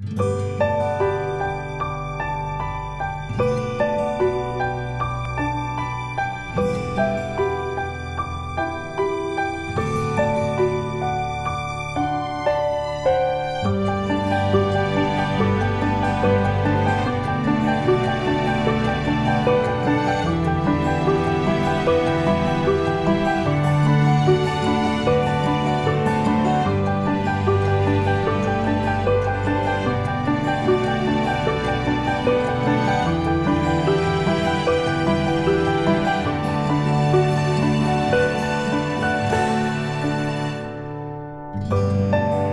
Mm-hmm. Música